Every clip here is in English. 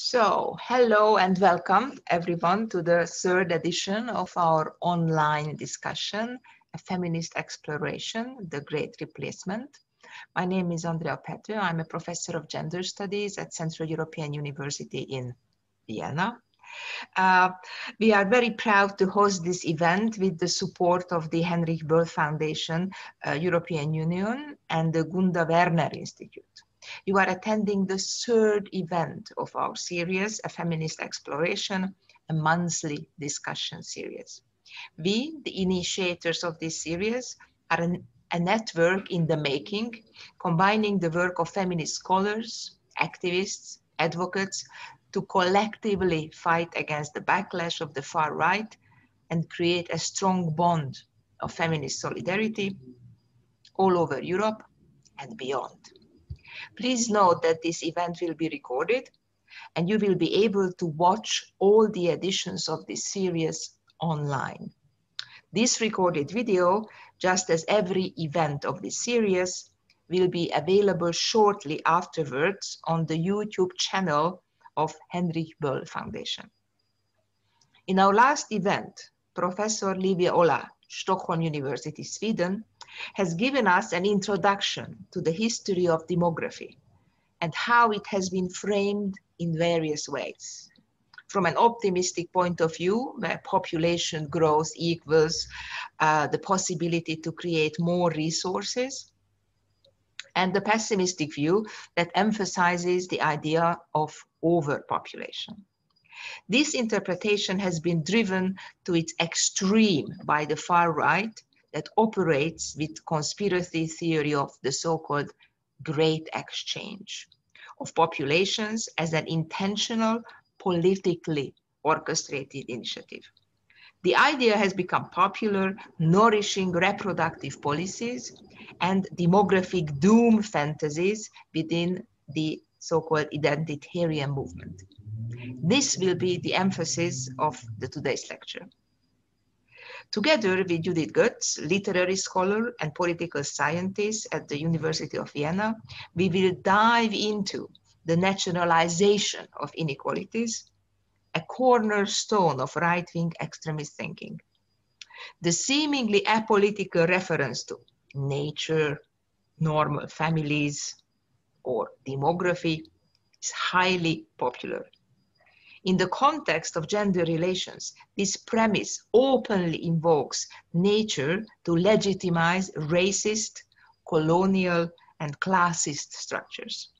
So, hello and welcome everyone to the third edition of our online discussion, A Feminist Exploration, The Great Replacement. My name is Andrea Pető. I'm a professor of gender studies at Central European University in Vienna. Uh, we are very proud to host this event with the support of the Heinrich Böll Foundation, uh, European Union, and the Gunda Werner Institute. You are attending the third event of our series, A Feminist Exploration, a monthly discussion series. We, the initiators of this series, are an, a network in the making, combining the work of feminist scholars, activists, advocates, to collectively fight against the backlash of the far right and create a strong bond of feminist solidarity all over Europe and beyond. Please note that this event will be recorded and you will be able to watch all the editions of this series online. This recorded video, just as every event of this series, will be available shortly afterwards on the YouTube channel of Heinrich Böll Foundation. In our last event, Professor Livia Oláh, Stockholm University, Sweden, has given us an introduction to the history of demography and how it has been framed in various ways. From an optimistic point of view, where population growth equals uh, the possibility to create more resources, and the pessimistic view that emphasizes the idea of overpopulation. This interpretation has been driven to its extreme by the far right that operates with conspiracy theory of the so-called great exchange of populations as an intentional, politically orchestrated initiative. The idea has become popular, nourishing reproductive policies and demographic doom fantasies within the so-called identitarian movement. This will be the emphasis of the today's lecture. Together with Judith Goetz, literary scholar and political scientist at the University of Vienna, we will dive into the naturalization of inequalities, a cornerstone of right-wing extremist thinking. The seemingly apolitical reference to nature, normal families, or demography is highly popular in the context of gender relations, this premise openly invokes nature to legitimize racist, colonial, and classist structures.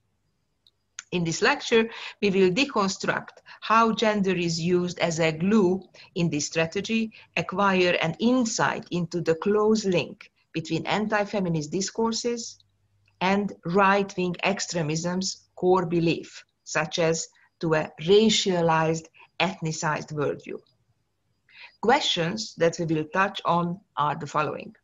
In this lecture, we will deconstruct how gender is used as a glue in this strategy, acquire an insight into the close link between anti-feminist discourses and right-wing extremism's core belief, such as to a racialized, ethnicized worldview. Questions that we will touch on are the following.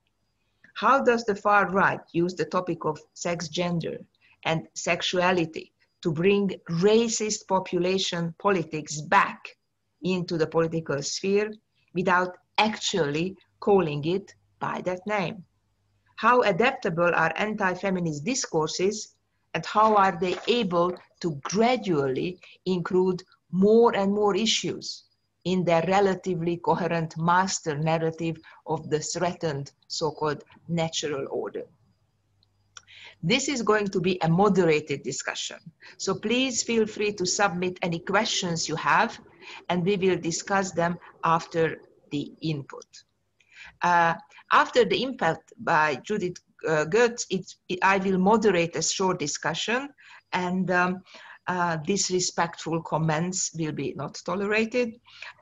How does the far right use the topic of sex gender and sexuality to bring racist population politics back into the political sphere without actually calling it by that name? How adaptable are anti-feminist discourses and how are they able to gradually include more and more issues in their relatively coherent master narrative of the threatened so-called natural order. This is going to be a moderated discussion. So please feel free to submit any questions you have and we will discuss them after the input. Uh, after the input by Judith uh, Goetz, it, I will moderate a short discussion and um, uh, disrespectful comments will be not tolerated.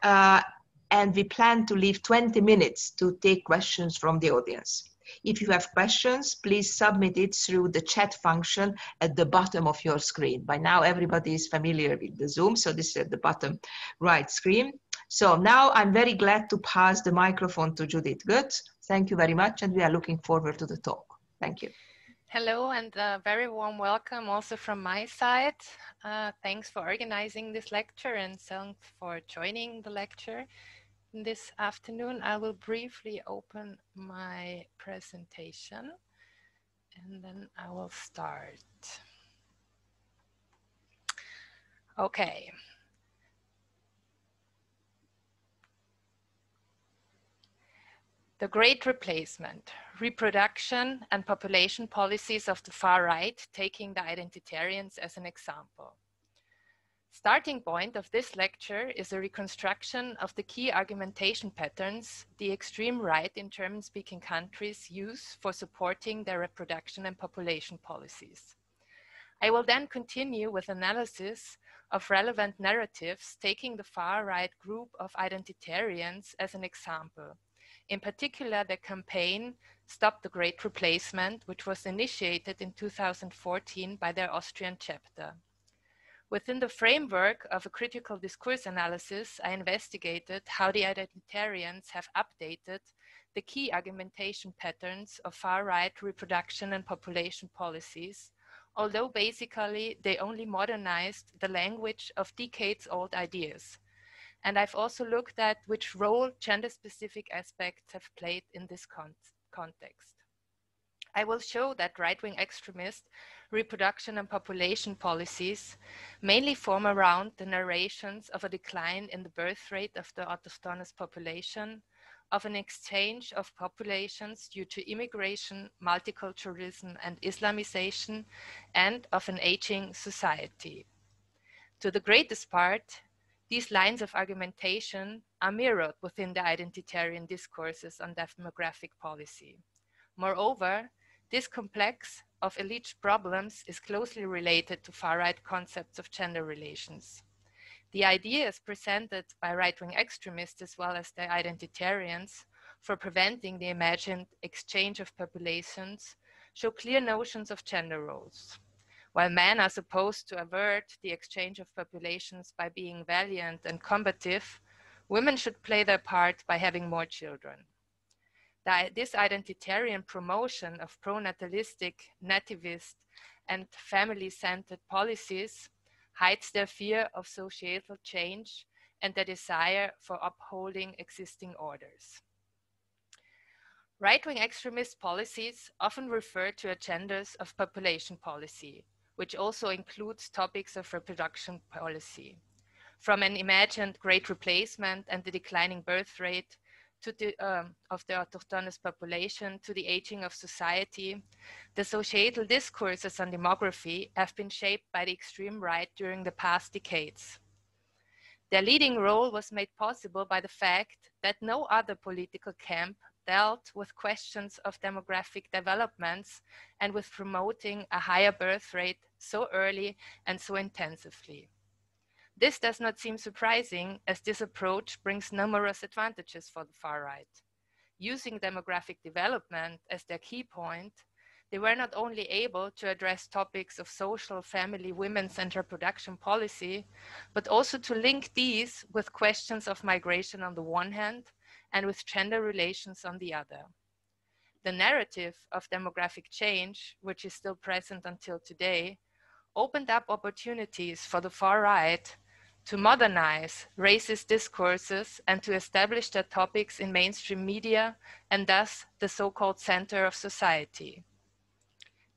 Uh, and we plan to leave 20 minutes to take questions from the audience. If you have questions, please submit it through the chat function at the bottom of your screen. By now, everybody is familiar with the Zoom, so this is at the bottom right screen. So now I'm very glad to pass the microphone to Judith Goetz. Thank you very much, and we are looking forward to the talk. Thank you. Hello and a very warm welcome also from my side. Uh, thanks for organizing this lecture and thanks for joining the lecture this afternoon. I will briefly open my presentation and then I will start. Okay. The Great Replacement, reproduction and population policies of the far right, taking the identitarians as an example. Starting point of this lecture is a reconstruction of the key argumentation patterns the extreme right in German-speaking countries use for supporting their reproduction and population policies. I will then continue with analysis of relevant narratives, taking the far-right group of identitarians as an example. In particular, the campaign Stop the Great Replacement, which was initiated in 2014 by their Austrian chapter. Within the framework of a critical discourse analysis, I investigated how the identitarians have updated the key argumentation patterns of far-right reproduction and population policies, although basically they only modernized the language of decades-old ideas. And I've also looked at which role gender-specific aspects have played in this con context. I will show that right-wing extremist reproduction and population policies mainly form around the narrations of a decline in the birth rate of the autochthonous population, of an exchange of populations due to immigration, multiculturalism, and Islamization, and of an aging society. To the greatest part, these lines of argumentation are mirrored within the identitarian discourses on demographic policy. Moreover, this complex of elite problems is closely related to far-right concepts of gender relations. The ideas presented by right-wing extremists as well as the identitarians for preventing the imagined exchange of populations show clear notions of gender roles. While men are supposed to avert the exchange of populations by being valiant and combative, women should play their part by having more children this identitarian promotion of pronatalistic, nativist, and family-centered policies hides their fear of societal change and their desire for upholding existing orders. Right-wing extremist policies often refer to agendas of population policy, which also includes topics of reproduction policy. From an imagined great replacement and the declining birth rate the, um, of the autochthonous population to the aging of society, the societal discourses on demography have been shaped by the extreme right during the past decades. Their leading role was made possible by the fact that no other political camp dealt with questions of demographic developments and with promoting a higher birth rate so early and so intensively. This does not seem surprising as this approach brings numerous advantages for the far right. Using demographic development as their key point, they were not only able to address topics of social, family, women's and reproduction policy, but also to link these with questions of migration on the one hand and with gender relations on the other. The narrative of demographic change, which is still present until today, opened up opportunities for the far right to modernize racist discourses and to establish their topics in mainstream media and thus the so-called center of society.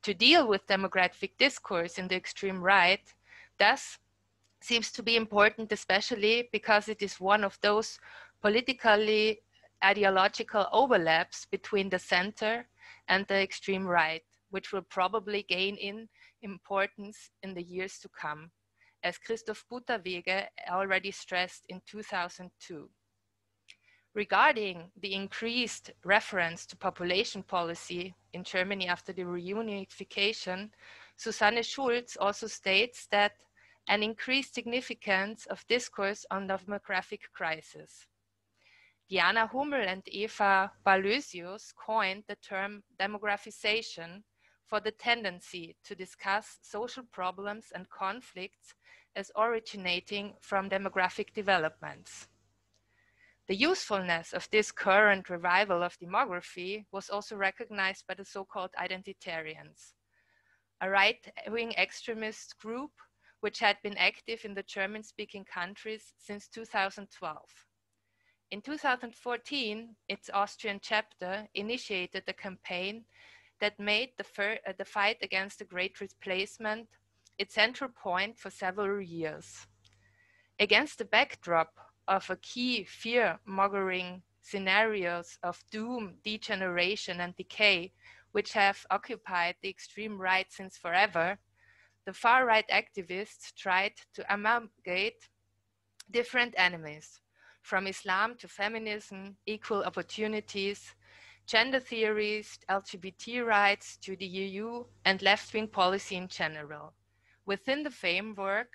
To deal with demographic discourse in the extreme right thus seems to be important, especially because it is one of those politically ideological overlaps between the center and the extreme right, which will probably gain in importance in the years to come as Christoph Butterwegge already stressed in 2002. Regarding the increased reference to population policy in Germany after the reunification, Susanne Schultz also states that an increased significance of discourse on demographic crisis. Diana Hummel and Eva Barlösius coined the term demographization for the tendency to discuss social problems and conflicts as originating from demographic developments. The usefulness of this current revival of demography was also recognized by the so-called identitarians, a right-wing extremist group which had been active in the German-speaking countries since 2012. In 2014, its Austrian chapter initiated a campaign that made the, uh, the fight against the Great Replacement its central point for several years. Against the backdrop of a key fear-mongering scenarios of doom, degeneration, and decay, which have occupied the extreme right since forever, the far-right activists tried to amalgamate different enemies, from Islam to feminism, equal opportunities, gender theories, LGBT rights to the EU, and left-wing policy in general, within the framework,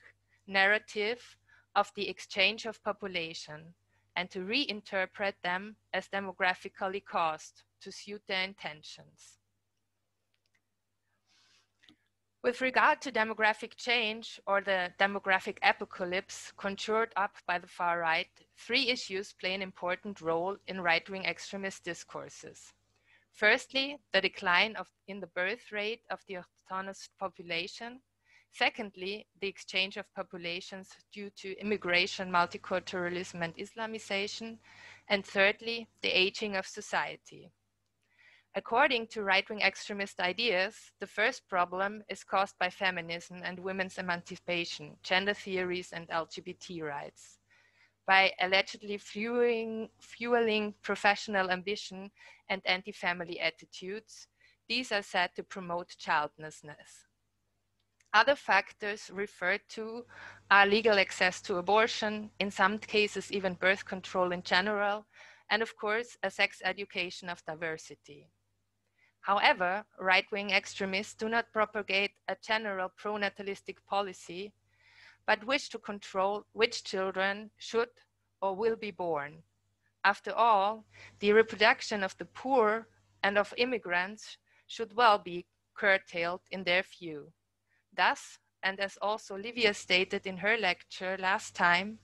narrative of the exchange of population, and to reinterpret them as demographically caused to suit their intentions. With regard to demographic change or the demographic apocalypse conjured up by the far right, three issues play an important role in right-wing extremist discourses. Firstly, the decline of, in the birth rate of the autochthonous population. Secondly, the exchange of populations due to immigration, multiculturalism, and Islamization. And thirdly, the aging of society. According to right-wing extremist ideas, the first problem is caused by feminism and women's emancipation, gender theories, and LGBT rights. By allegedly fueling, fueling professional ambition and anti-family attitudes, these are said to promote childlessness. Other factors referred to are legal access to abortion, in some cases even birth control in general, and of course, a sex education of diversity. However, right-wing extremists do not propagate a general pro-natalistic policy, but wish to control which children should or will be born. After all, the reproduction of the poor and of immigrants should well be curtailed in their view. Thus, and as also Livia stated in her lecture last time,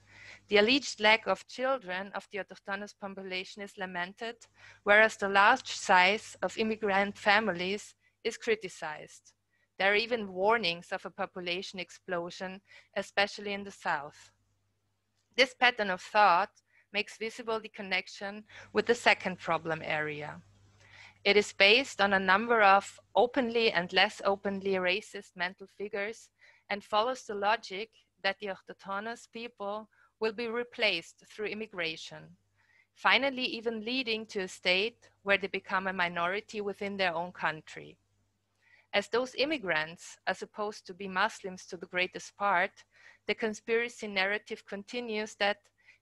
the alleged lack of children of the autochthonous population is lamented, whereas the large size of immigrant families is criticized. There are even warnings of a population explosion, especially in the south. This pattern of thought makes visible the connection with the second problem area. It is based on a number of openly and less openly racist mental figures and follows the logic that the autochthonous people will be replaced through immigration, finally even leading to a state where they become a minority within their own country. As those immigrants are supposed to be Muslims to the greatest part, the conspiracy narrative continues that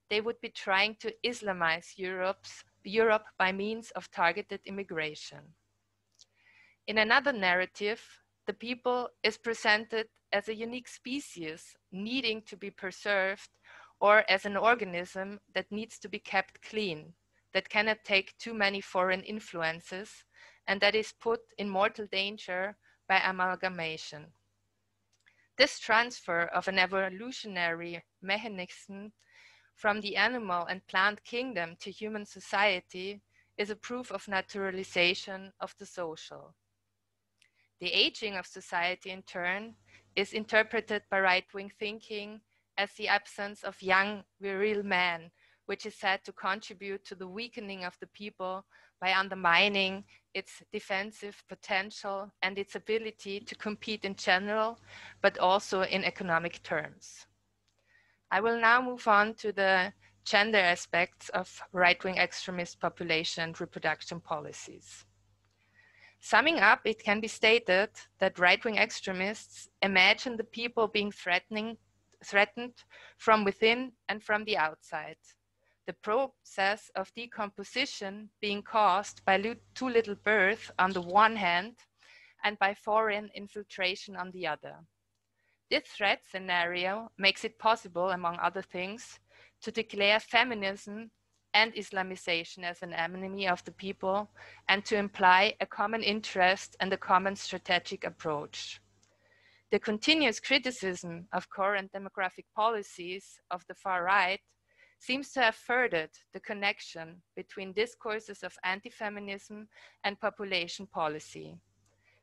they would be trying to Islamize Europe's, Europe by means of targeted immigration. In another narrative, the people is presented as a unique species needing to be preserved or as an organism that needs to be kept clean, that cannot take too many foreign influences, and that is put in mortal danger by amalgamation. This transfer of an evolutionary mechanism from the animal and plant kingdom to human society is a proof of naturalization of the social. The aging of society, in turn, is interpreted by right wing thinking as the absence of young, virile men, which is said to contribute to the weakening of the people by undermining its defensive potential and its ability to compete in general, but also in economic terms. I will now move on to the gender aspects of right-wing extremist population and reproduction policies. Summing up, it can be stated that right-wing extremists imagine the people being threatening threatened from within and from the outside. The process of decomposition being caused by too little birth on the one hand and by foreign infiltration on the other. This threat scenario makes it possible, among other things, to declare feminism and Islamization as an enemy of the people and to imply a common interest and a common strategic approach. The continuous criticism of current demographic policies of the far right seems to have furthered the connection between discourses of anti-feminism and population policy.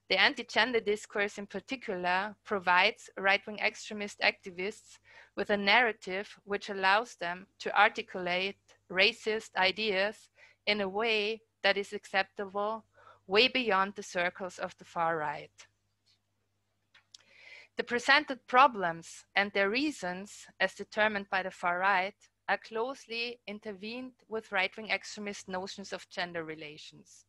The anti-gender discourse in particular provides right-wing extremist activists with a narrative which allows them to articulate racist ideas in a way that is acceptable way beyond the circles of the far right. The presented problems and their reasons, as determined by the far right, are closely intervened with right-wing extremist notions of gender relations.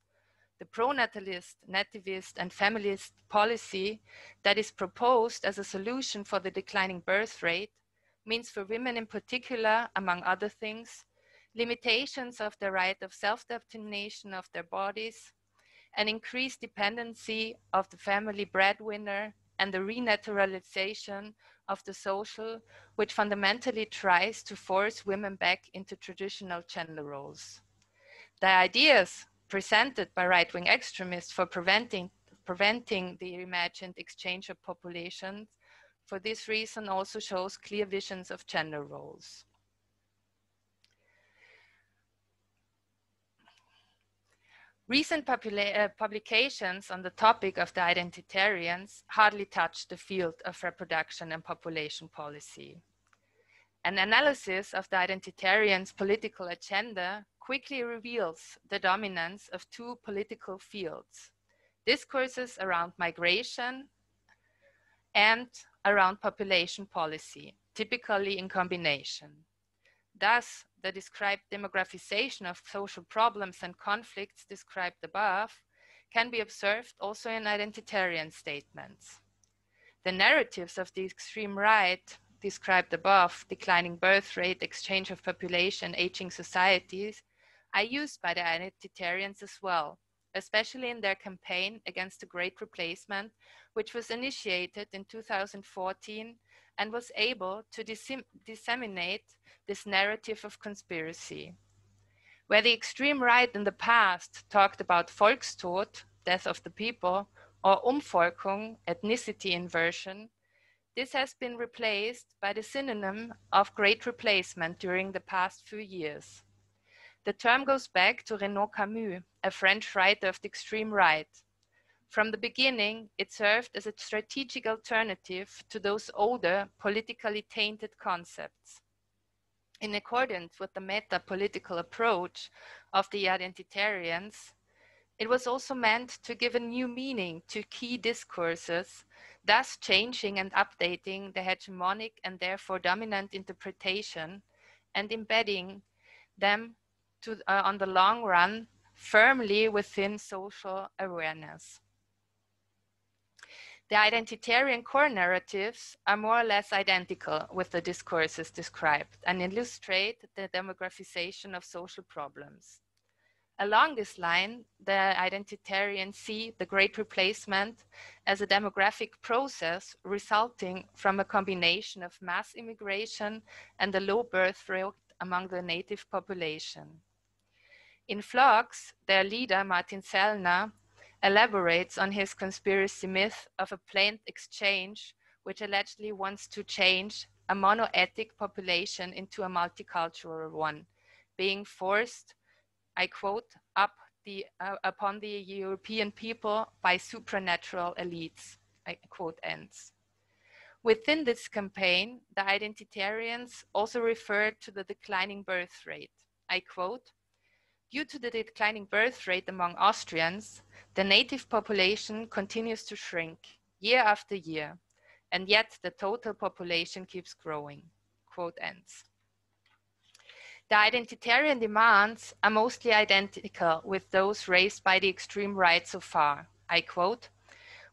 The pronatalist, nativist, and feminist policy that is proposed as a solution for the declining birth rate means for women in particular, among other things, limitations of the right of self-determination of their bodies, an increased dependency of the family breadwinner, and the renaturalization of the social, which fundamentally tries to force women back into traditional gender roles. The ideas presented by right-wing extremists for preventing, preventing the imagined exchange of populations for this reason also shows clear visions of gender roles. Recent uh, publications on the topic of the identitarians hardly touch the field of reproduction and population policy. An analysis of the identitarians' political agenda quickly reveals the dominance of two political fields, discourses around migration and around population policy, typically in combination. Thus, the described demographization of social problems and conflicts described above can be observed also in identitarian statements. The narratives of the extreme right described above, declining birth rate, exchange of population, aging societies, are used by the identitarians as well, especially in their campaign against the Great Replacement, which was initiated in 2014 and was able to disseminate this narrative of conspiracy. Where the extreme right in the past talked about Volkstod, death of the people, or Umvolkung, ethnicity inversion, this has been replaced by the synonym of great replacement during the past few years. The term goes back to Renaud Camus, a French writer of the extreme right. From the beginning, it served as a strategic alternative to those older, politically tainted concepts. In accordance with the meta-political approach of the identitarians, it was also meant to give a new meaning to key discourses, thus changing and updating the hegemonic and therefore dominant interpretation and embedding them to, uh, on the long run firmly within social awareness. The identitarian core narratives are more or less identical with the discourses described and illustrate the demographization of social problems. Along this line, the identitarians see the Great Replacement as a demographic process resulting from a combination of mass immigration and a low birth rate among the native population. In Flocks, their leader, Martin Sellner, elaborates on his conspiracy myth of a planned exchange, which allegedly wants to change a monoethnic population into a multicultural one, being forced, I quote, up the, uh, upon the European people by supernatural elites, I quote ends. Within this campaign, the identitarians also referred to the declining birth rate. I quote, due to the declining birth rate among Austrians, the native population continues to shrink year after year, and yet the total population keeps growing. Quote ends. The identitarian demands are mostly identical with those raised by the extreme right so far. I quote,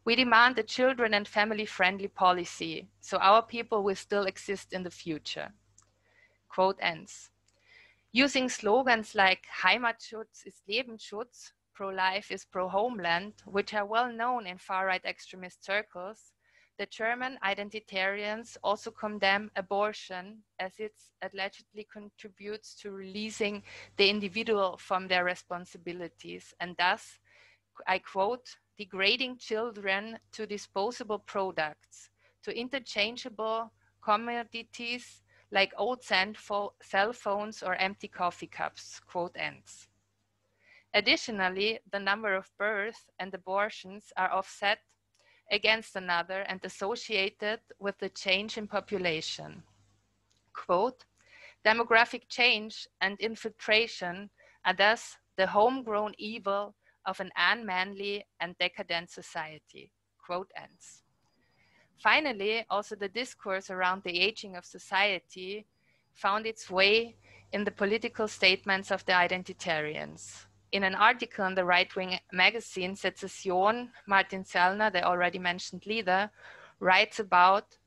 we demand a children and family friendly policy so our people will still exist in the future. Quote ends. Using slogans like Heimatschutz ist Lebensschutz pro-life is pro-homeland, which are well known in far-right extremist circles, the German identitarians also condemn abortion as it allegedly contributes to releasing the individual from their responsibilities. And thus, I quote, degrading children to disposable products, to interchangeable commodities like old cell phones or empty coffee cups, quote ends. Additionally, the number of births and abortions are offset against another and associated with the change in population. Quote, demographic change and infiltration are thus the homegrown evil of an unmanly and decadent society. Quote ends. Finally, also the discourse around the aging of society found its way in the political statements of the identitarians. In an article in the right-wing magazine Sezession, Martin Sellner, the already mentioned leader, writes about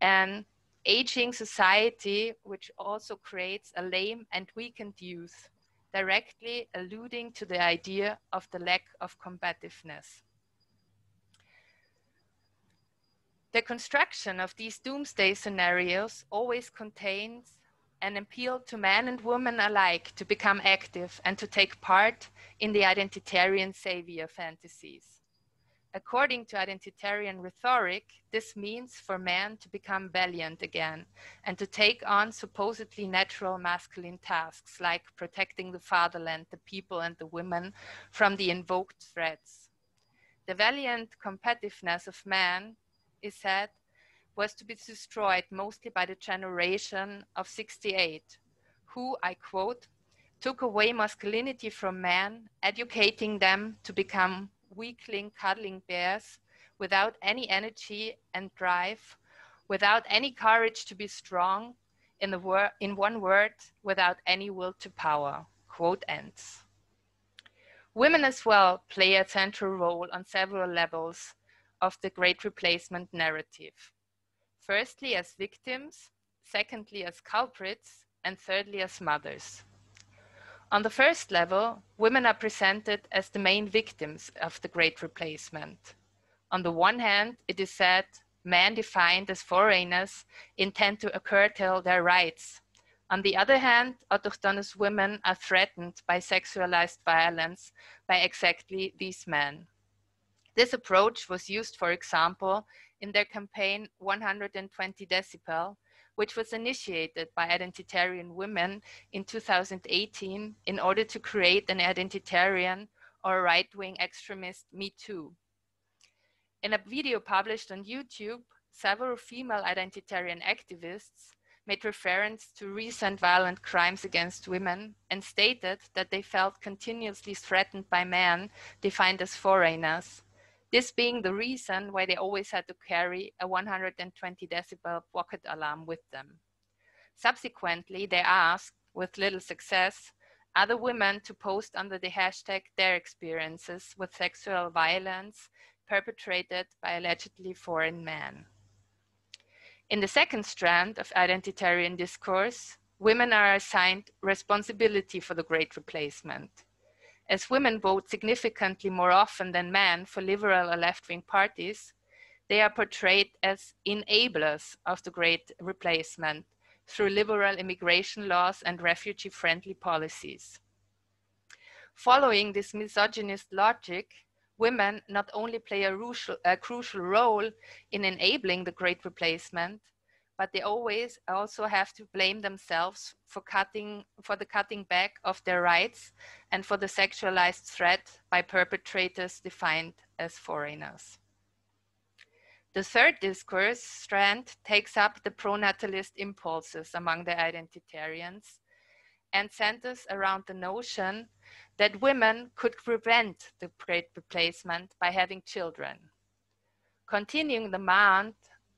an aging society which also creates a lame and weakened youth, directly alluding to the idea of the lack of combativeness. The construction of these doomsday scenarios always contains an appeal to men and women alike to become active and to take part in the identitarian savior fantasies. According to identitarian rhetoric, this means for men to become valiant again and to take on supposedly natural masculine tasks like protecting the fatherland, the people, and the women from the invoked threats. The valiant competitiveness of man is said was to be destroyed mostly by the generation of 68, who, I quote, took away masculinity from men, educating them to become weakling, cuddling bears without any energy and drive, without any courage to be strong, in, the wor- in one word, without any will to power. Quote ends. Women as well play a central role on several levels of the great replacement narrative firstly as victims, secondly as culprits, and thirdly as mothers. On the first level, women are presented as the main victims of the Great Replacement. On the one hand, it is said men defined as foreigners intend to curtail their rights. On the other hand, autochthonous women are threatened by sexualized violence by exactly these men. This approach was used, for example, in their campaign 120 Decibel, which was initiated by identitarian women in 2018 in order to create an identitarian or right-wing extremist Me Too. In a video published on YouTube, several female identitarian activists made reference to recent violent crimes against women and stated that they felt continuously threatened by men defined as foreigners this being the reason why they always had to carry a 120 decibel pocket alarm with them. Subsequently, they asked, with little success, other women to post under the hashtag their experiences with sexual violence perpetrated by allegedly foreign men. In the second strand of identitarian discourse, women are assigned responsibility for the great replacement as women vote significantly more often than men for liberal or left-wing parties, they are portrayed as enablers of the great replacement through liberal immigration laws and refugee-friendly policies. Following this misogynist logic, women not only play a crucial, a crucial role in enabling the great replacement, but they always also have to blame themselves for cutting for the cutting back of their rights and for the sexualized threat by perpetrators defined as foreigners. The third discourse strand takes up the pronatalist impulses among the identitarians and centers around the notion that women could prevent the great replacement by having children. Continuing the demand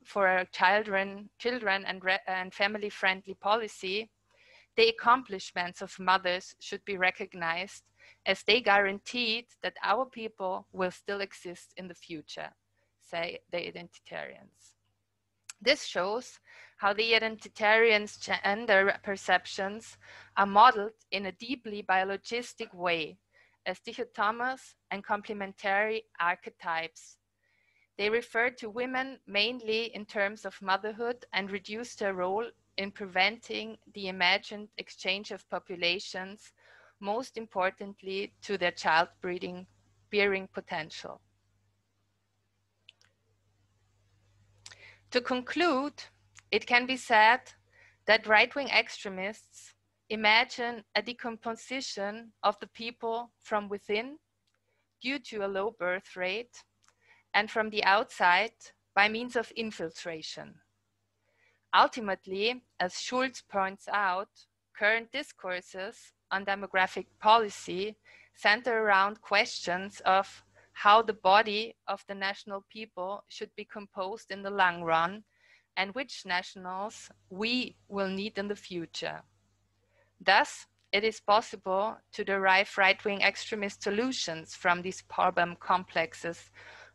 for our children, children and, and family-friendly policy, the accomplishments of mothers should be recognized as they guaranteed that our people will still exist in the future, say the identitarians. This shows how the identitarians' gender perceptions are modeled in a deeply biologistic way as dichotomous and complementary archetypes they referred to women mainly in terms of motherhood and reduced their role in preventing the imagined exchange of populations, most importantly to their childbreeding bearing potential. To conclude, it can be said that right-wing extremists imagine a decomposition of the people from within due to a low birth rate and from the outside by means of infiltration. Ultimately, as Schultz points out, current discourses on demographic policy center around questions of how the body of the national people should be composed in the long run and which nationals we will need in the future. Thus, it is possible to derive right-wing extremist solutions from these problem complexes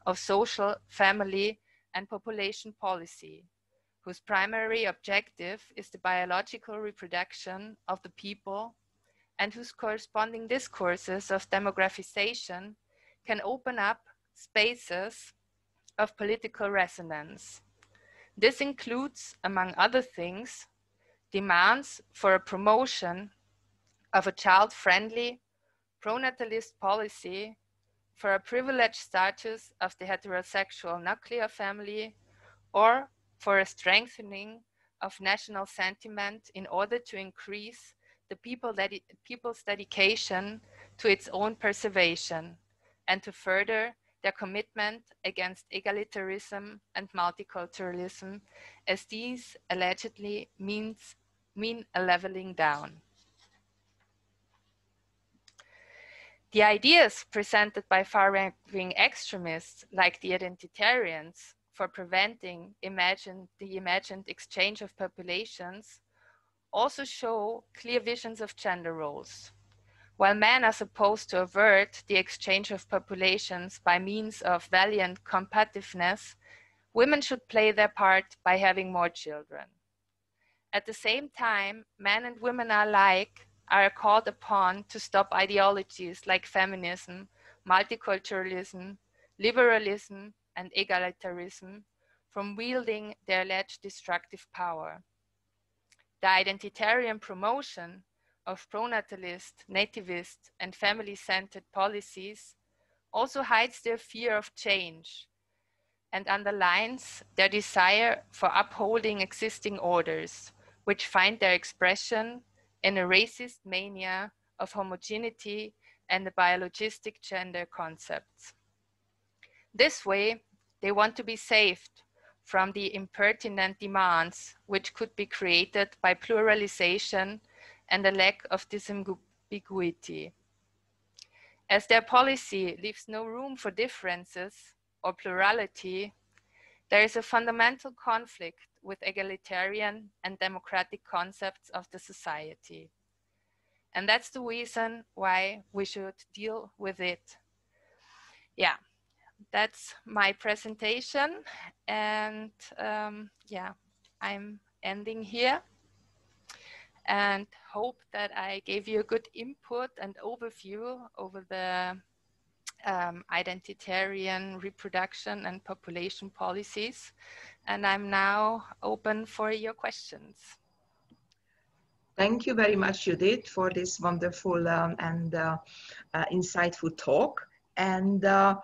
of social, family, and population policy, whose primary objective is the biological reproduction of the people and whose corresponding discourses of demographization can open up spaces of political resonance. This includes, among other things, demands for a promotion of a child-friendly, pronatalist policy for a privileged status of the heterosexual nuclear family or for a strengthening of national sentiment in order to increase the people people's dedication to its own preservation and to further their commitment against egalitarianism and multiculturalism as these allegedly means, mean a leveling down. The ideas presented by far-wing extremists like the identitarians for preventing imagined, the imagined exchange of populations also show clear visions of gender roles. While men are supposed to avert the exchange of populations by means of valiant competitiveness, women should play their part by having more children. At the same time, men and women are alike are called upon to stop ideologies like feminism, multiculturalism, liberalism, and egalitarianism from wielding their alleged destructive power. The identitarian promotion of pronatalist, nativist, and family-centered policies also hides their fear of change and underlines their desire for upholding existing orders, which find their expression in a racist mania of homogeneity and the biologistic gender concepts. This way, they want to be saved from the impertinent demands which could be created by pluralization and a lack of disambiguity. As their policy leaves no room for differences or plurality, there is a fundamental conflict with egalitarian and democratic concepts of the society. And that's the reason why we should deal with it. Yeah, that's my presentation. And um, yeah, I'm ending here and hope that I gave you a good input and overview over the um, identitarian reproduction and population policies. And I'm now open for your questions. Thank you very much, Judith, for this wonderful um, and uh, uh, insightful talk. And uh,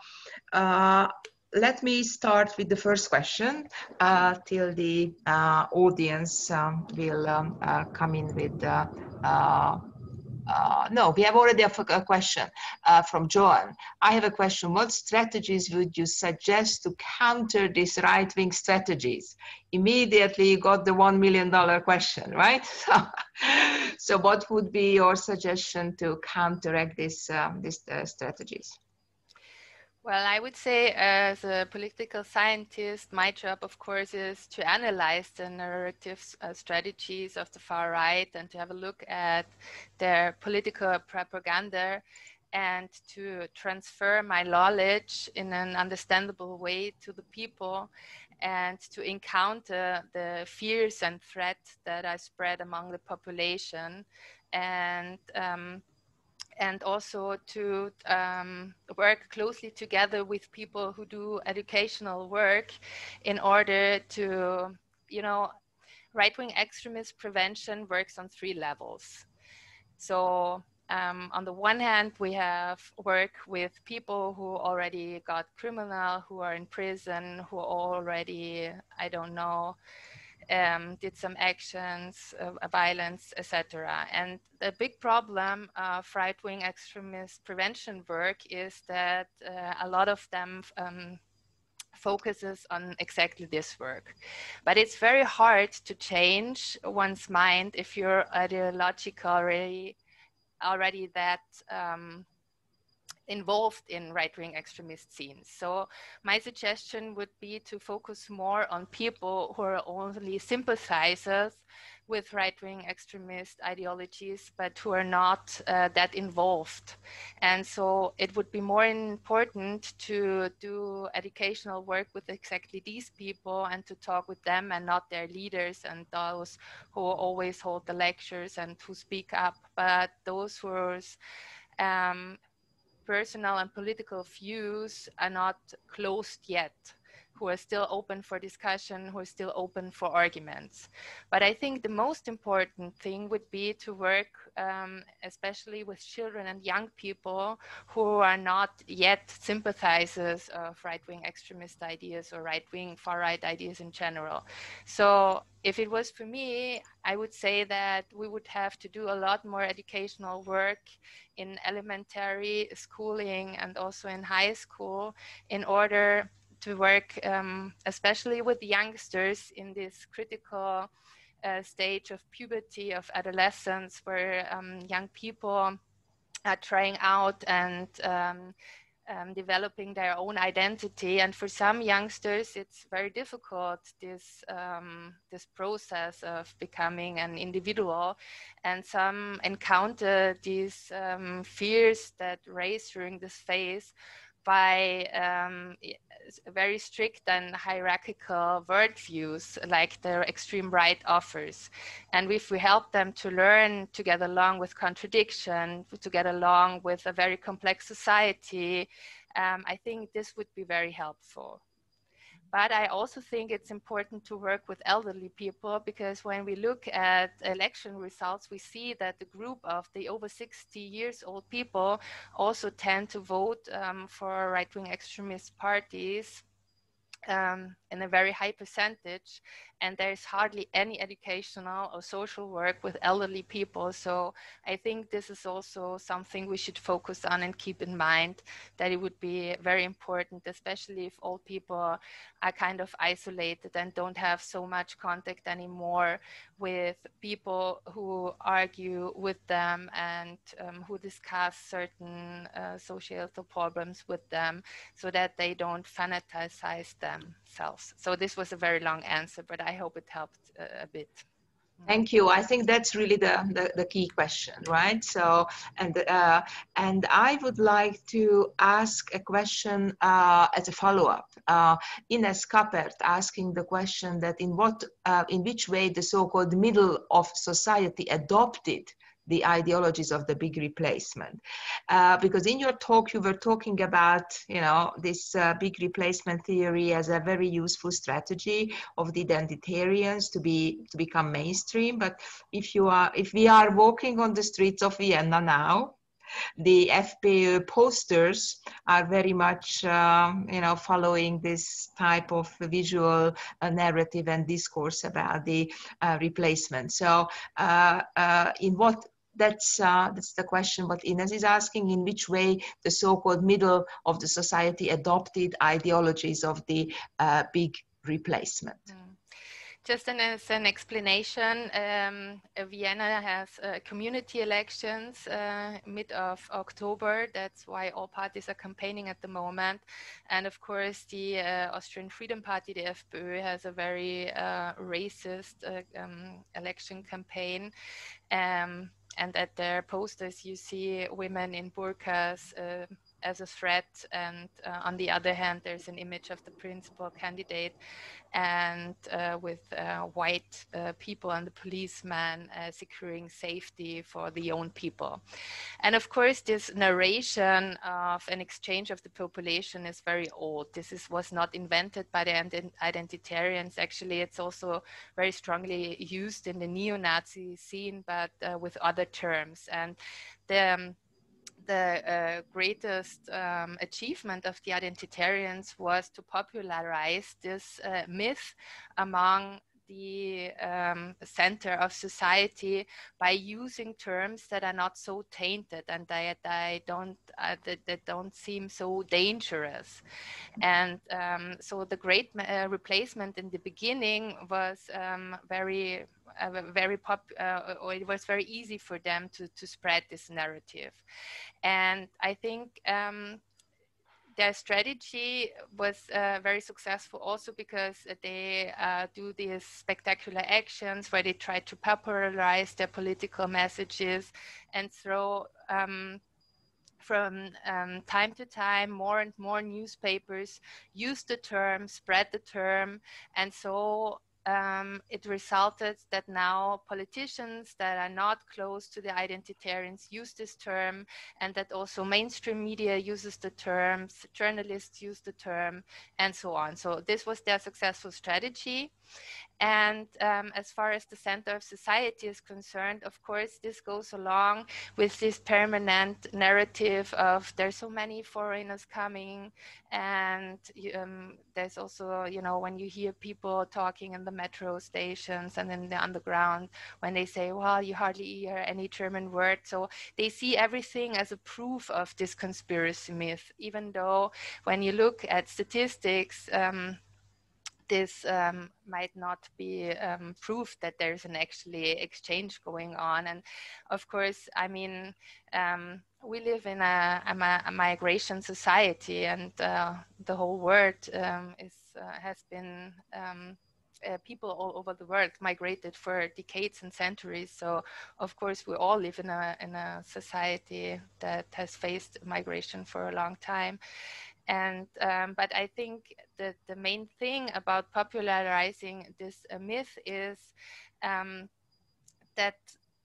uh, let me start with the first question uh, till the uh, audience um, will um, come in with uh, uh, no, we have already a, a question uh, from Joan. I have a question. What strategies would you suggest to counter these right-wing strategies? Immediately you got the $1 million question, right? So, so what would be your suggestion to counteract this, um, these strategies? Well, I would say as a political scientist, my job, of course, is to analyze the narrative uh, strategies of the far right and to have a look at their political propaganda and to transfer my knowledge in an understandable way to the people and to encounter the fears and threats that are spread among the population. And um, and also to um, work closely together with people who do educational work in order to, you know, right-wing extremist prevention works on three levels. So um, on the one hand, we have work with people who already got criminal, who are in prison, who already, I don't know, um, did some actions, uh, violence, etc. And the big problem of right-wing extremist prevention work is that uh, a lot of them um, focuses on exactly this work. But it's very hard to change one's mind if you're ideologically already that um, involved in right-wing extremist scenes. So my suggestion would be to focus more on people who are only sympathizers with right-wing extremist ideologies, but who are not uh, that involved. And so it would be more important to do educational work with exactly these people and to talk with them and not their leaders and those who always hold the lectures and who speak up, but those who are um, personal and political views are not closed yet who are still open for discussion, who are still open for arguments. But I think the most important thing would be to work, um, especially with children and young people who are not yet sympathizers of right wing extremist ideas or right wing far right ideas in general. So if it was for me, I would say that we would have to do a lot more educational work in elementary schooling and also in high school in order to work um, especially with youngsters in this critical uh, stage of puberty, of adolescence, where um, young people are trying out and um, um, developing their own identity. And for some youngsters, it's very difficult this um, this process of becoming an individual. And some encounter these um, fears that raise during this phase by um, very strict and hierarchical worldviews like the extreme right offers. And if we help them to learn to get along with contradiction, to get along with a very complex society, um, I think this would be very helpful. But I also think it's important to work with elderly people because when we look at election results, we see that the group of the over 60 years old people also tend to vote um, for right wing extremist parties um, in a very high percentage and there's hardly any educational or social work with elderly people. So i think this is also something we should focus on and keep in mind that it would be very important especially if old people are kind of isolated and don't have so much contact anymore with people who argue with them and um, who discuss certain uh, social problems with them so that they don't fanaticize themselves. So this was a very long answer, but I hope it helped a, a bit. Thank you. I think that's really the, the, the key question, right? So, and uh, and I would like to ask a question uh, as a follow-up. Uh, Ines Kappert asking the question that in what, uh, in which way the so-called middle of society adopted the ideologies of the big replacement. Uh, because in your talk, you were talking about, you know, this uh, big replacement theory as a very useful strategy of the identitarians to be to become mainstream. But if you are, if we are walking on the streets of Vienna now, the FPÖ posters are very much, um, you know, following this type of visual uh, narrative and discourse about the uh, replacement. So, uh, uh in what that's uh, that's the question what Ines is asking in which way the so-called middle of the society adopted ideologies of the uh, big replacement. Mm. Just an, as an explanation, um, Vienna has uh, community elections uh, mid of October. That's why all parties are campaigning at the moment. And of course, the uh, Austrian Freedom Party, the FPÖ, has a very uh, racist um, election campaign. Um, and at their posters you see women in burqas uh, as a threat and uh, on the other hand there's an image of the principal candidate and uh, with uh, white uh, people and the policeman uh, securing safety for the own people. And of course this narration of an exchange of the population is very old. This is, was not invented by the identitarians. Actually it's also very strongly used in the neo-nazi scene but with other terms. And the um, the uh, greatest um, achievement of the identitarians was to popularize this uh, myth among the um, center of society by using terms that are not so tainted and that, I don't uh, that, that, don't seem so dangerous. And um, so the great uh, replacement in the beginning was um, very very pop, uh, or it was very easy for them to, to spread this narrative. And I think um, their strategy was uh, very successful also because they uh, do these spectacular actions where they try to popularize their political messages and throw um, from um, time to time more and more newspapers use the term spread the term and so um, it resulted that now politicians that are not close to the identitarians use this term and that also mainstream media uses the terms, journalists use the term, and so on. So this was their successful strategy. And um, as far as the center of society is concerned, of course, this goes along with this permanent narrative of there's so many foreigners coming. And um, there's also, you know, when you hear people talking in the metro stations and in the underground, when they say, well, you hardly hear any German word. So they see everything as a proof of this conspiracy myth, even though when you look at statistics, um, this um, might not be um, proof that there's an actually exchange going on. And of course, I mean, um, we live in a, a, migration society, and uh, the whole world um, is uh, has been. Um, uh, people all over the world migrated for decades and centuries. So, of course, we all live in a in a society that has faced migration for a long time, and um, but I think that the main thing about popularizing this uh, myth is um, that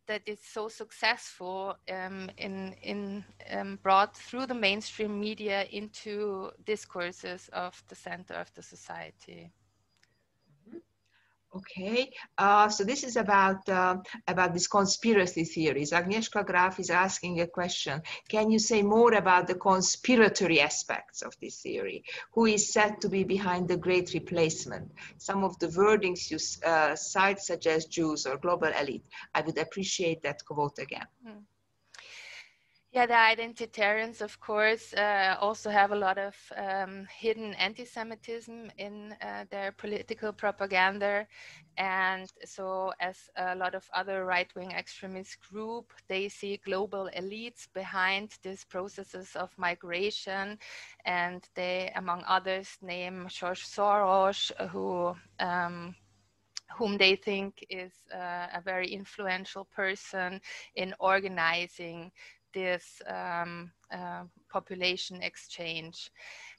that is so successful um, in in um, brought through the mainstream media into discourses of the center of the society. Okay, uh, so this is about uh, about these conspiracy theories. Agnieszka Graff is asking a question. Can you say more about the conspiratory aspects of this theory? Who is said to be behind the Great Replacement? Some of the wordings you uh, cite suggest Jews or global elite. I would appreciate that quote again. Mm. Yeah, the identitarians, of course, uh, also have a lot of um, hidden anti Semitism in uh, their political propaganda. And so, as a lot of other right wing extremist groups, they see global elites behind these processes of migration. And they, among others, name George Soros, who um, whom they think is uh, a very influential person in organizing this um, uh, population exchange.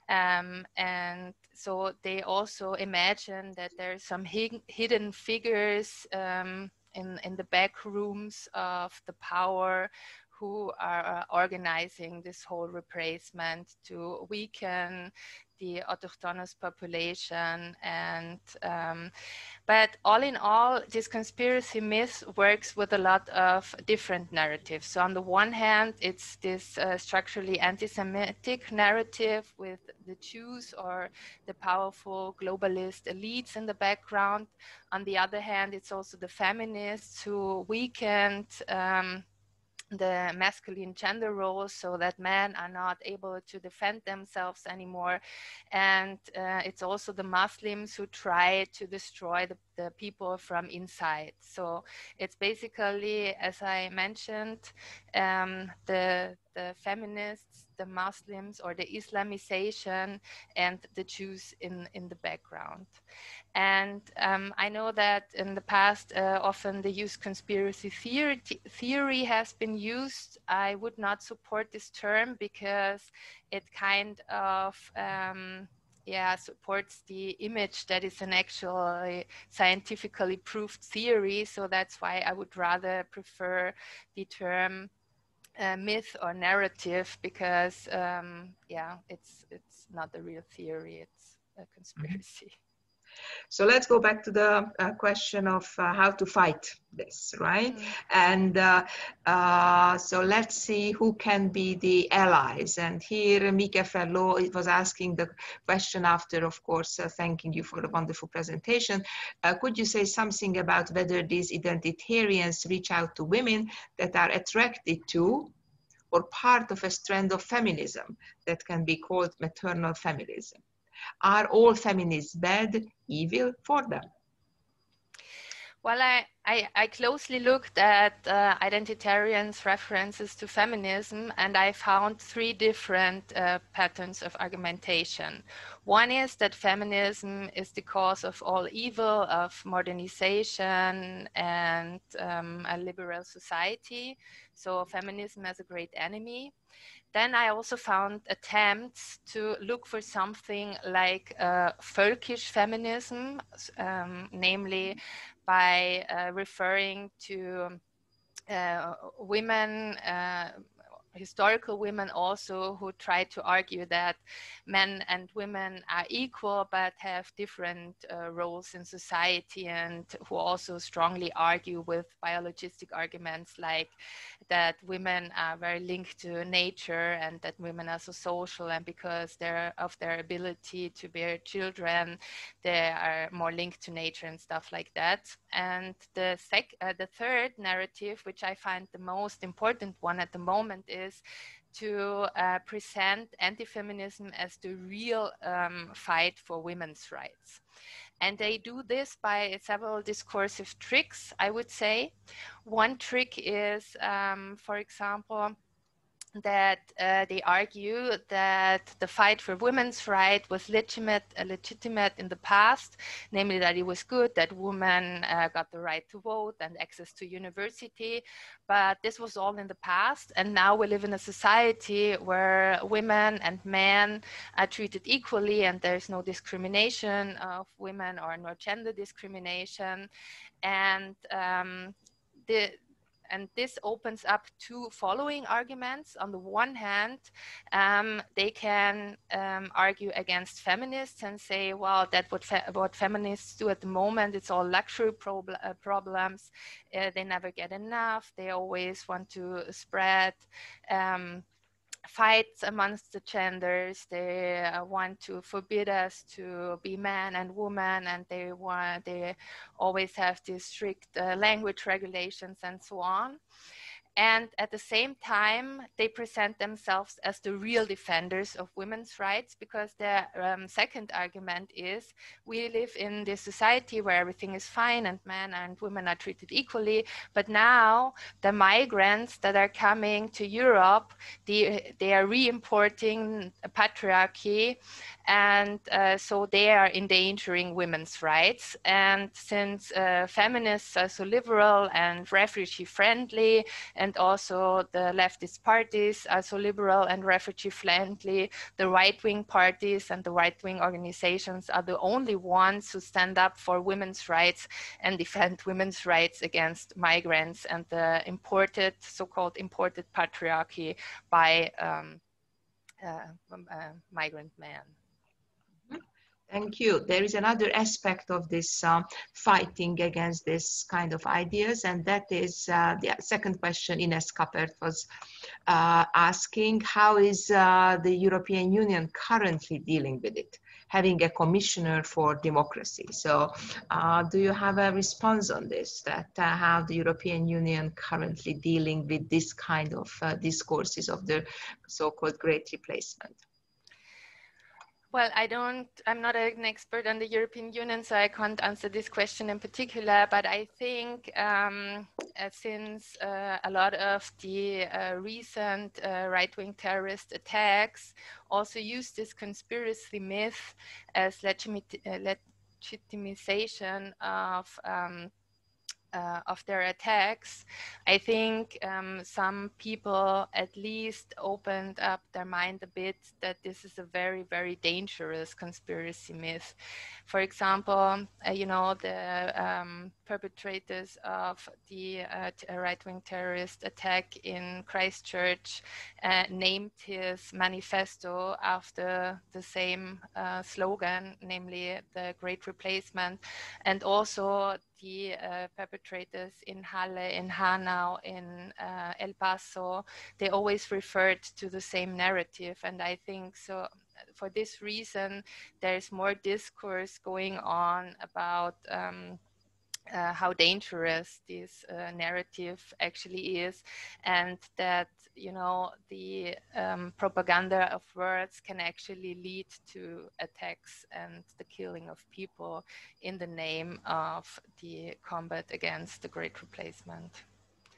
Um, and so they also imagine that there are some hidden figures um, in, in the back rooms of the power who are organizing this whole replacement to weaken the autochthonous population and um, but all in all this conspiracy myth works with a lot of different narratives. So on the one hand it's this uh, structurally anti-semitic narrative with the jews or the powerful globalist elites in the background. On the other hand it's also the feminists who weakened um, the masculine gender roles so that men are not able to defend themselves anymore. And uh, it's also the Muslims who try to destroy the, the people from inside. So it's basically, as I mentioned, um, the, the feminists, the Muslims, or the Islamization, and the Jews in, in the background. And um, I know that in the past, uh, often the use conspiracy theory, theory has been used. I would not support this term because it kind of um, yeah, supports the image that is an actual scientifically proved theory. So that's why I would rather prefer the term uh, myth or narrative because um, yeah, it's it's not a real theory; it's a conspiracy. Mm -hmm. So let's go back to the uh, question of uh, how to fight this, right? Mm. And uh, uh, so let's see who can be the allies. And here Mieke Verloo was asking the question after, of course, uh, thanking you for the wonderful presentation. Uh, could you say something about whether these identitarians reach out to women that are attracted to or part of a strand of feminism that can be called maternal feminism? Are all feminists bad, evil for them? Well, I, I, I, closely looked at uh, identitarians' references to feminism, and I found three different uh, patterns of argumentation. One is that feminism is the cause of all evil, of modernization and um, a liberal society. So, feminism as a great enemy. Then I also found attempts to look for something like uh, folkish feminism, um, namely by uh, referring to uh, women uh, historical women also who try to argue that men and women are equal but have different uh, roles in society and who also strongly argue with biologistic arguments like that women are very linked to nature and that women are so social and because of their ability to bear children they are more linked to nature and stuff like that. And the sec uh, the third narrative which i find the most important one at the moment is to uh, present anti-feminism as the real um, fight for women's rights. And they do this by several discursive tricks, I would say. One trick is, um, for example, that uh, they argue that the fight for women's right was legitimate, uh, legitimate in the past, namely that it was good that women uh, got the right to vote and access to university. But this was all in the past, and now we live in a society where women and men are treated equally, and there's no discrimination of women or no gender discrimination. And um, the and this opens up two following arguments. On the one hand, um, they can um, argue against feminists and say, well, that what, fe what feminists do at the moment, it's all luxury prob uh, problems. Uh, they never get enough. They always want to spread um, fights amongst the genders. They uh, want to forbid us to be man and woman, and they want they always have these strict uh, language regulations and so on. And at the same time, they present themselves as the real defenders of women's rights because their um, second argument is we live in this society where everything is fine and men and women are treated equally. But now the migrants that are coming to Europe, they, they are re importing patriarchy and uh, so they are endangering women's rights. And since uh, feminists are so liberal and refugee friendly, and also the leftist parties are so liberal and refugee friendly, the right wing parties and the right wing organizations are the only ones who stand up for women's rights and defend women's rights against migrants and the imported, so called imported patriarchy by um, uh, uh, migrant men. Thank you. There is another aspect of this uh, fighting against this kind of ideas, and that is uh, the second question Ines Kappert was uh, asking. How is uh, the European Union currently dealing with it? Having a commissioner for democracy. So uh, do you have a response on this, that uh, how the European Union currently dealing with this kind of discourses of the so-called great replacement? Well, I don't, I'm not an expert on the European Union, so I can't answer this question in particular, but I think um, uh, since uh, a lot of the uh, recent uh, right-wing terrorist attacks also use this conspiracy myth as legitimization of um, uh, of their attacks, I think um, some people at least opened up their mind a bit that this is a very, very dangerous conspiracy myth. For example, uh, you know, the um, perpetrators of the uh, right-wing terrorist attack in Christchurch uh, named his manifesto after the same uh, slogan, namely the Great Replacement, and also the uh, perpetrators in Halle, in Hanau, in uh, El Paso, they always referred to the same narrative. And I think so for this reason, there's more discourse going on about um, uh, how dangerous this uh, narrative actually is, and that you know the um, propaganda of words can actually lead to attacks and the killing of people in the name of the combat against the Great Replacement.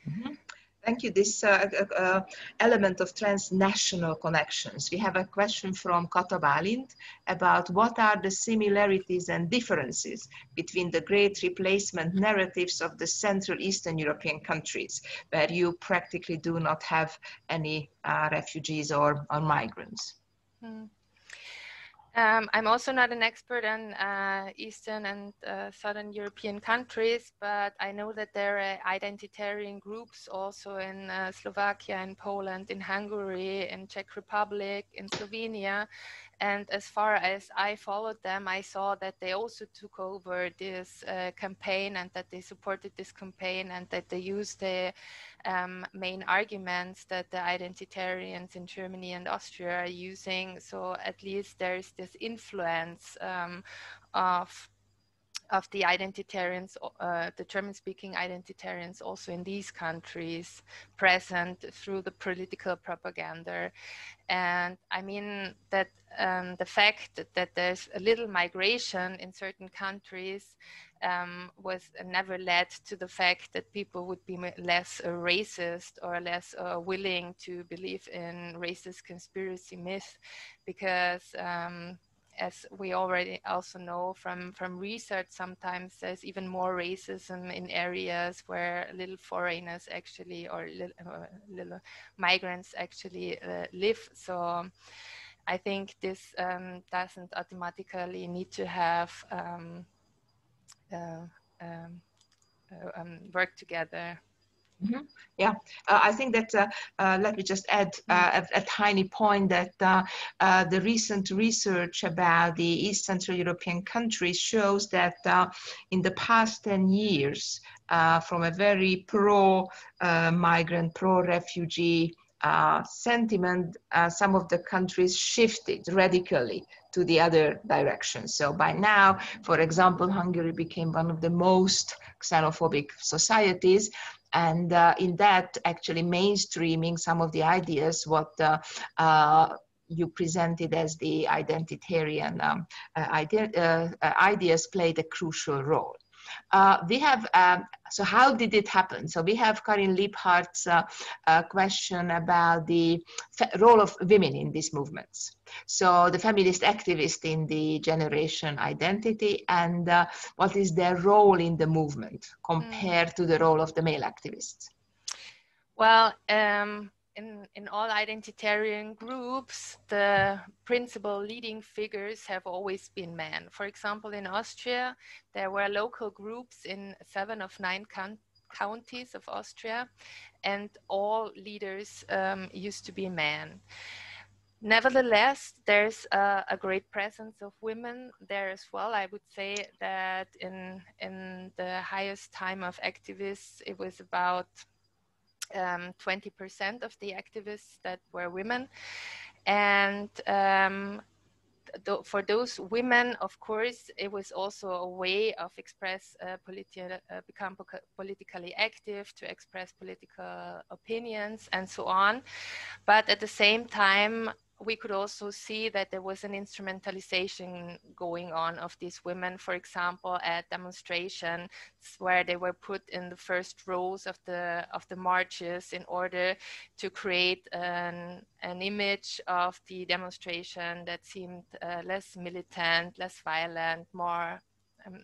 Mm -hmm. Thank you. This uh, uh, uh, element of transnational connections. We have a question from Kata Balint about what are the similarities and differences between the great replacement narratives of the Central Eastern European countries, where you practically do not have any uh, refugees or, or migrants. Mm. Um, I'm also not an expert on uh, Eastern and uh, Southern European countries, but I know that there are identitarian groups also in uh, Slovakia, in Poland, in Hungary, in Czech Republic, in Slovenia, and as far as I followed them, I saw that they also took over this uh, campaign and that they supported this campaign and that they used the um, main arguments that the identitarians in Germany and Austria are using. So at least there's this influence um, of of the identitarians, uh, the German-speaking identitarians also in these countries present through the political propaganda. And I mean that um, the fact that, there's a little migration in certain countries um, was never led to the fact that people would be less uh, racist or less uh, willing to believe in racist conspiracy myth because um, as we already also know from, from research, sometimes there's even more racism in areas where little foreigners actually or little, uh, little migrants actually uh, live. So I think this um, doesn't automatically need to have um, uh, um, uh, um work together Mm -hmm. Yeah, uh, I think that, uh, uh, let me just add uh, a, a, tiny point that uh, uh, the recent research about the East Central European countries shows that in the past 10 years, from a very pro-migrant, pro-refugee sentiment, some of the countries shifted radically to the other direction. So by now, for example, Hungary became one of the most xenophobic societies and uh, in that actually mainstreaming some of the ideas what uh, uh, you presented as the identitarian um, uh, idea, ideas played a crucial role. Uh, we have, um, so how did it happen? So we have Karin Liebhart's uh, uh, question about the role of women in these movements. So the feminist activist in the generation identity and uh, what is their role in the movement compared mm. to the role of the male activists? Well, um, in, in all identitarian groups, the principal leading figures have always been men. For example, in Austria, there were local groups in seven of nine counties of Austria, and all leaders um, used to be men. Nevertheless, there's a, a, great presence of women there as well. I would say that in in the highest time of activists, it was about 20% um, of the activists that were women. And um, th for those women, of course, it was also a way of express uh, politi uh, become po politically active, to express political opinions, and so on. But at the same time, we could also see that there was an instrumentalization going on of these women, for example, at demonstrations where they were put in the first rows of the of the marches in order to create an, an image of the demonstration that seemed uh, less militant, less violent, more um,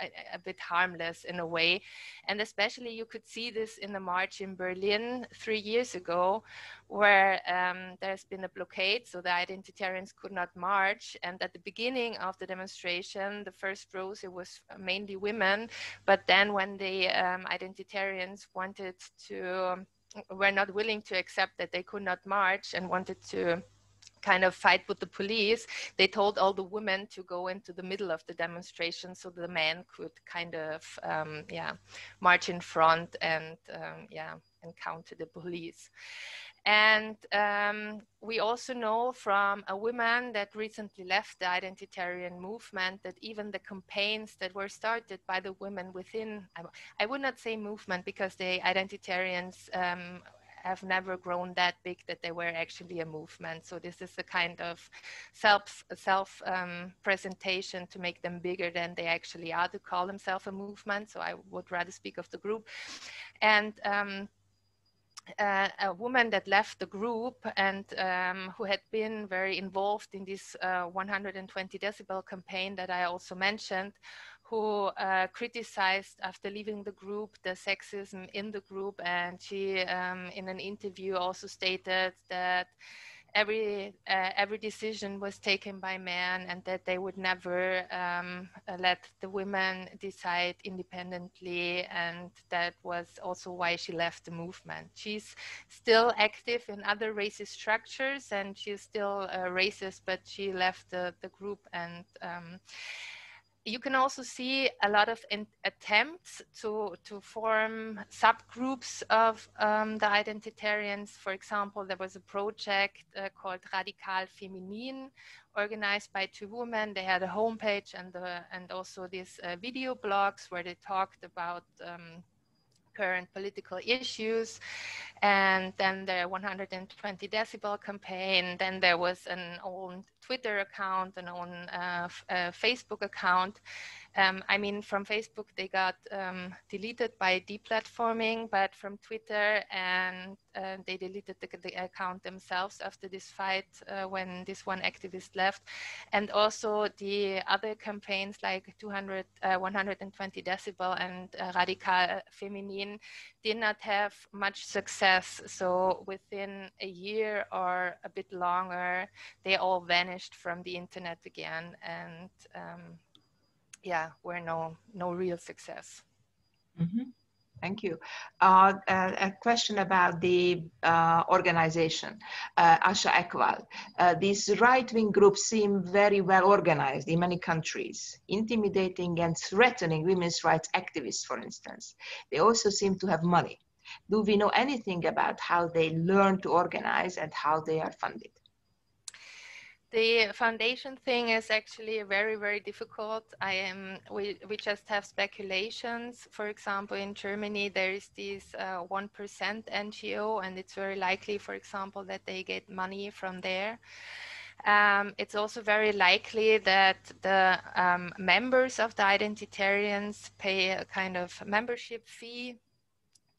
a, a, bit harmless in a way. And especially you could see this in the march in Berlin three years ago, where um, there's been a blockade, so the identitarians could not march. And at the beginning of the demonstration, the first rows, it was mainly women. But then when the um, identitarians wanted to, were not willing to accept that they could not march and wanted to kind of fight with the police, they told all the women to go into the middle of the demonstration so the men could kind of, um, yeah, march in front and, um, yeah, encounter the police. And um, we also know from a woman that recently left the identitarian movement that even the campaigns that were started by the women within, I, would not say movement because the identitarians um, have never grown that big that they were actually a movement. So this is a kind of self self um, presentation to make them bigger than they actually are to call themselves a movement. So I would rather speak of the group, and. Um, uh, a woman that left the group and um, who had been very involved in this uh, 120 decibel campaign that I also mentioned, who uh, criticized after leaving the group the sexism in the group. And she, um, in an interview, also stated that every uh, every decision was taken by men and that they would never um, uh, let the women decide independently and that was also why she left the movement she's still active in other racist structures and she's still a racist but she left the, the group and um, you can also see a lot of attempts to, to form subgroups of um, the identitarians. For example, there was a project uh, called Radikal Feminin, organized by two women. They had a homepage and, uh, and also these uh, video blogs where they talked about um, current political issues. And then the 120 decibel campaign. Then there was an own Twitter account, and on uh, uh, Facebook account. Um, I mean, from Facebook, they got um, deleted by deplatforming, but from Twitter, and uh, they deleted the, the, account themselves after this fight uh, when this one activist left. And also the other campaigns like 200, uh, 120 decibel and uh, Radikal Feminin did not have much success. So within a year or a bit longer, they all vanished from the internet again. And um, yeah, were no no real success. Mm-hmm. Thank you. Uh, a, question about the uh, organization, uh, Asha Ekwal. Uh, these right-wing groups seem very well organized in many countries, intimidating and threatening women's rights activists, for instance. They also seem to have money. Do we know anything about how they learn to organize and how they are funded? The foundation thing is actually very very difficult. I am we, we just have speculations. For example in germany there is this uh, 1% ngo and it's very likely for example that they get money from there. Um, it's also very likely that the um, members of the identitarians pay a kind of membership fee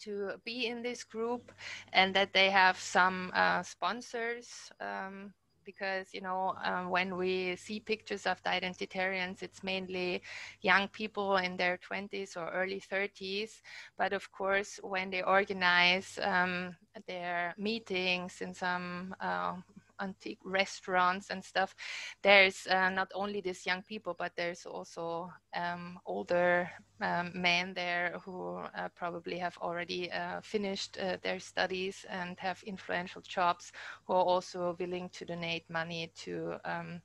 to be in this group and that they have some uh, sponsors um, because you know um, when we see pictures of the identitarians it's mainly young people in their 20s or early 30s but of course when they organize um, their meetings in some uh, antique restaurants and stuff. There's uh, not only these young people but there's also um, older um, men there who uh, probably have already uh, finished uh, their studies and have influential jobs who are also willing to donate money to um,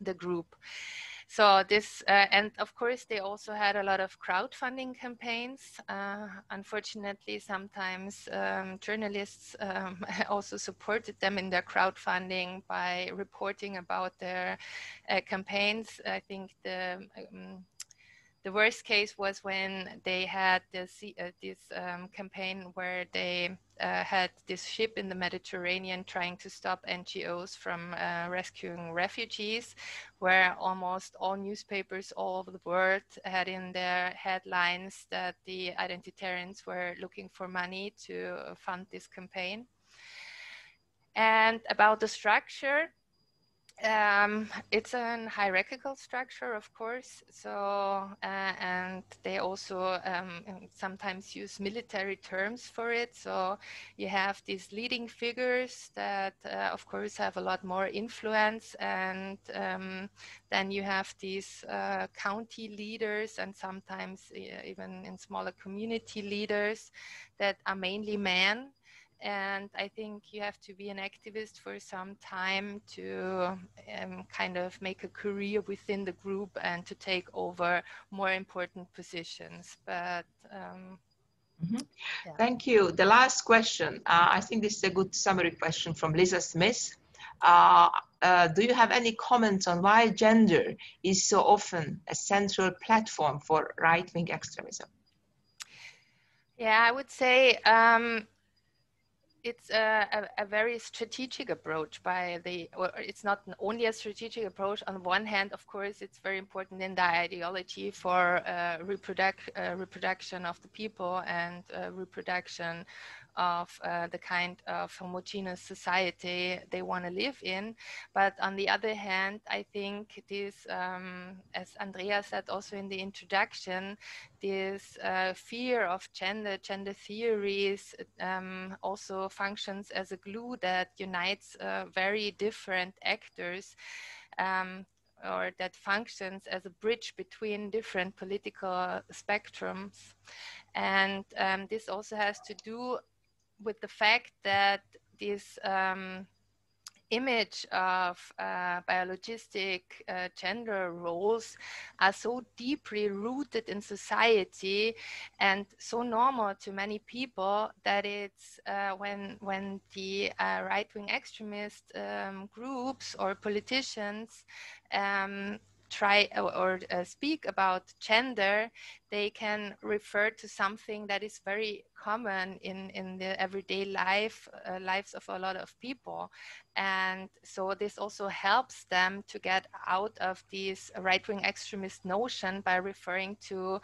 the group so this, uh, and of course, they also had a lot of crowdfunding campaigns. Uh, unfortunately, sometimes um, journalists um, also supported them in their crowdfunding by reporting about their uh, campaigns. I think the um, the worst case was when they had this, uh, this um, campaign where they uh, had this ship in the Mediterranean trying to stop NGOs from uh, rescuing refugees, where almost all newspapers all over the world had in their headlines that the identitarians were looking for money to fund this campaign. And about the structure, um, it's an hierarchical structure, of course. So, uh, and they also um, sometimes use military terms for it. So, you have these leading figures that, uh, of course, have a lot more influence. And um, then you have these uh, county leaders and sometimes even in smaller community leaders that are mainly men and I think you have to be an activist for some time to um, kind of make a career within the group and to take over more important positions. But um, Mm -hmm. yeah. Thank you. The last question. Uh, I think this is a good summary question from Lisa Smith. Uh, uh, do you have any comments on why gender is so often a central platform for right-wing extremism? Yeah, I would say um, it's a, a, a, very strategic approach by the, it's not only a strategic approach. On one hand, of course, it's very important in the ideology for uh, uh, reproduction of the people and uh, reproduction of uh, the kind of homogeneous society they want to live in. But on the other hand, I think this, um, as Andrea said also in the introduction, this uh, fear of gender, gender theories um, also functions as a glue that unites uh, very different actors. Um, or that functions as a bridge between different political spectrums. And um, this also has to do with the fact that this um, image of uh, biologistic uh, gender roles are so deeply rooted in society and so normal to many people that it's uh, when when the uh, right-wing extremist um, groups or politicians um, try or, or uh, speak about gender, they can refer to something that is very common in, in the everyday life, uh, lives of a lot of people. And so this also helps them to get out of this right-wing extremist notion by referring to,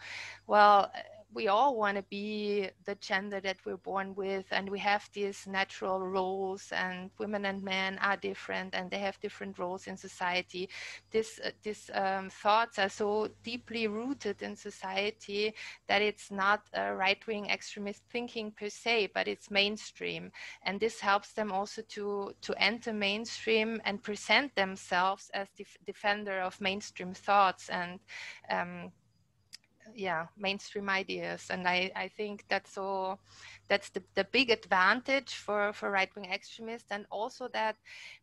well, we all want to be the gender that we're born with and we have these natural roles and women and men are different and they have different roles in society. This uh, these um, thoughts are so deeply rooted in society that it's not a right-wing extremist thinking per se but it's mainstream. And this helps them also to to enter mainstream and present themselves as def defender of mainstream thoughts and um, yeah mainstream ideas. And i i think that's so that's the, the big advantage for for right-wing extremists. And also that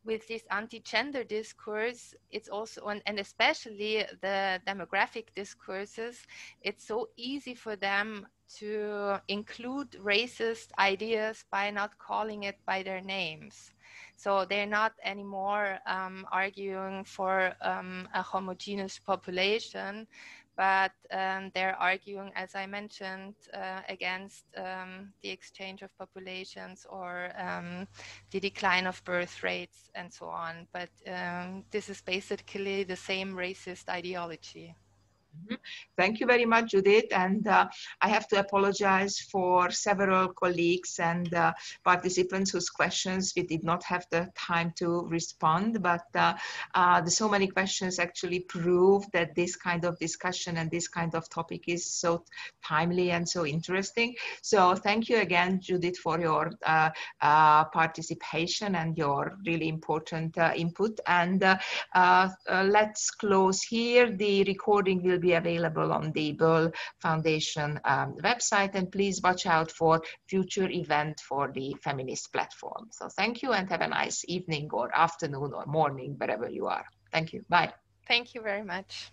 with this anti-gender discourse it's also and, and especially the demographic discourses it's so easy for them to include racist ideas by not calling it by their names. So they're not anymore um, arguing for um, a homogeneous population, but um, they're arguing, as I mentioned, uh, against um, the exchange of populations or um, the decline of birth rates and so on. But um, this is basically the same racist ideology. Thank you very much, Judith. And uh, I have to apologize for several colleagues and uh, participants whose questions we did not have the time to respond. But uh, uh, the so many questions actually prove that this kind of discussion and this kind of topic is so timely and so interesting. So thank you again, Judith, for your uh, uh, participation and your really important input. And let's close here. The recording will be available available on the Böll Foundation um, website. And please watch out for future event for the feminist platform. So thank you and have a nice evening or afternoon or morning, wherever you are. Thank you. Bye. Thank you very much.